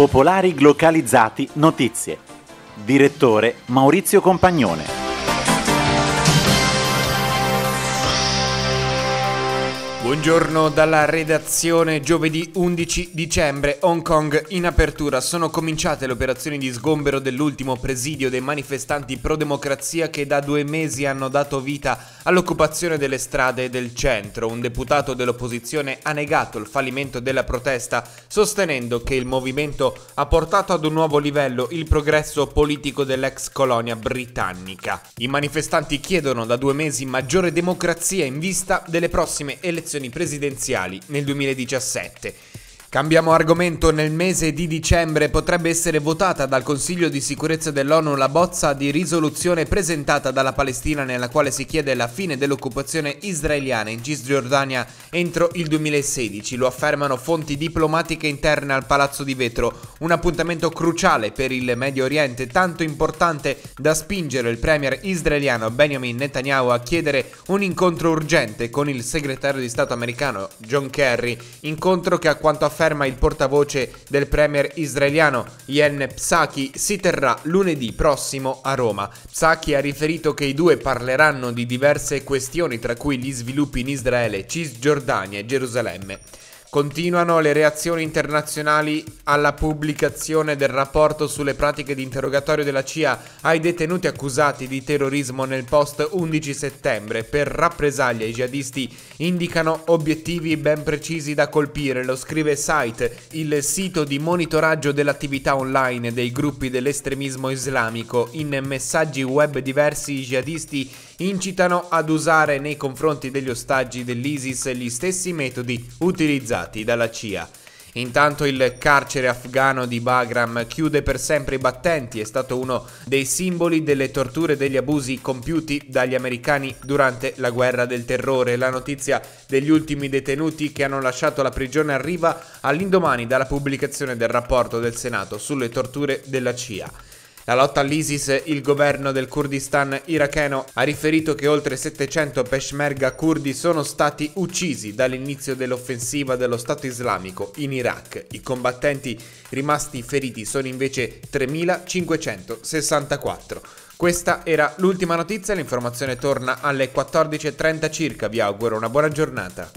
Popolari Glocalizzati Notizie. Direttore Maurizio Compagnone. Buongiorno dalla redazione, giovedì 11 dicembre, Hong Kong in apertura. Sono cominciate le operazioni di sgombero dell'ultimo presidio dei manifestanti pro-democrazia che da due mesi hanno dato vita all'occupazione delle strade del centro. Un deputato dell'opposizione ha negato il fallimento della protesta, sostenendo che il movimento ha portato ad un nuovo livello il progresso politico dell'ex colonia britannica. I manifestanti chiedono da due mesi maggiore democrazia in vista delle prossime elezioni elezioni presidenziali nel 2017. Cambiamo argomento, nel mese di dicembre potrebbe essere votata dal Consiglio di sicurezza dell'ONU la bozza di risoluzione presentata dalla Palestina nella quale si chiede la fine dell'occupazione israeliana in Cisgiordania entro il 2016, lo affermano fonti diplomatiche interne al Palazzo di Vetro, un appuntamento cruciale per il Medio Oriente, tanto importante da spingere il premier israeliano Benjamin Netanyahu a chiedere un incontro urgente con il segretario di Stato americano John Kerry, incontro che a quanto afferma afferma il portavoce del premier israeliano Yen Psaki, si terrà lunedì prossimo a Roma. Psaki ha riferito che i due parleranno di diverse questioni, tra cui gli sviluppi in Israele, Cisgiordania e Gerusalemme. Continuano le reazioni internazionali alla pubblicazione del rapporto sulle pratiche di interrogatorio della CIA ai detenuti accusati di terrorismo nel post 11 settembre. Per rappresaglia i jihadisti indicano obiettivi ben precisi da colpire, lo scrive Site, il sito di monitoraggio dell'attività online dei gruppi dell'estremismo islamico. In messaggi web diversi i jihadisti incitano ad usare nei confronti degli ostaggi dell'ISIS gli stessi metodi utilizzati dalla CIA. Intanto il carcere afghano di Bagram chiude per sempre i battenti, è stato uno dei simboli delle torture e degli abusi compiuti dagli americani durante la guerra del terrore. La notizia degli ultimi detenuti che hanno lasciato la prigione arriva all'indomani dalla pubblicazione del rapporto del Senato sulle torture della CIA. La lotta all'ISIS, il governo del Kurdistan iracheno ha riferito che oltre 700 peshmerga kurdi sono stati uccisi dall'inizio dell'offensiva dello Stato islamico in Iraq. I combattenti rimasti feriti sono invece 3564. Questa era l'ultima notizia, l'informazione torna alle 14.30 circa, vi auguro una buona giornata.